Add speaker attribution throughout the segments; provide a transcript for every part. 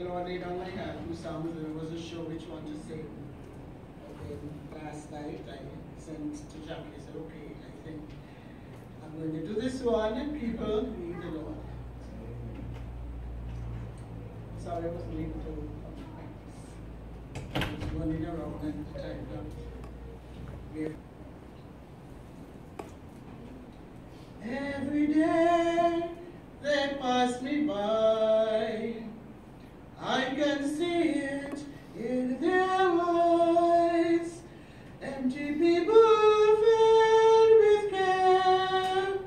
Speaker 1: the Lord laid on my heart two songs and I wasn't sure which one to sing. Okay, last night I sent to Jackie, I said, okay, I think I'm going to do this one and people need the Lord. Sorry I wasn't able to practice. I was running around and time got Every day they pass me by, can see it in their eyes. Empty people filled with care,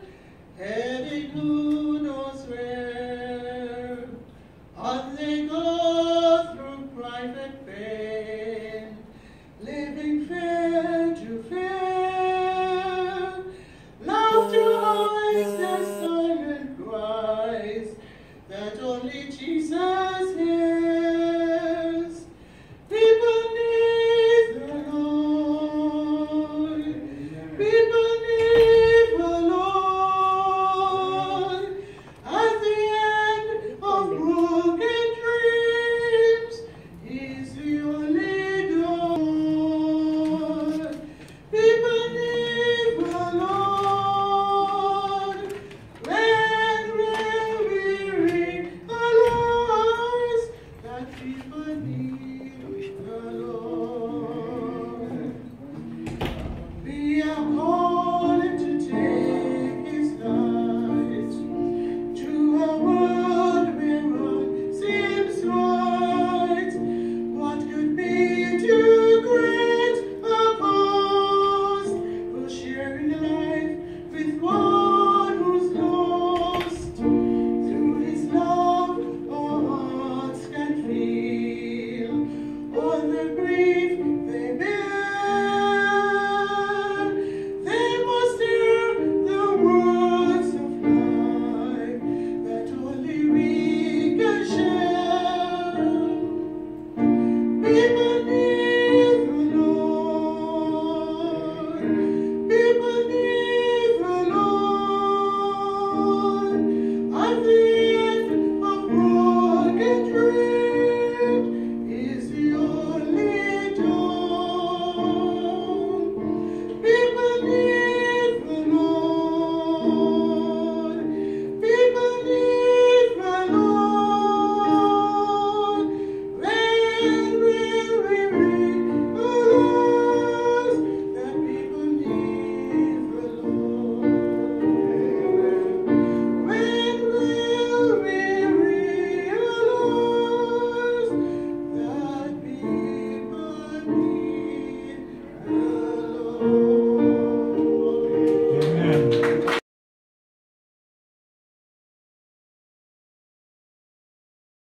Speaker 1: heading who knows where. On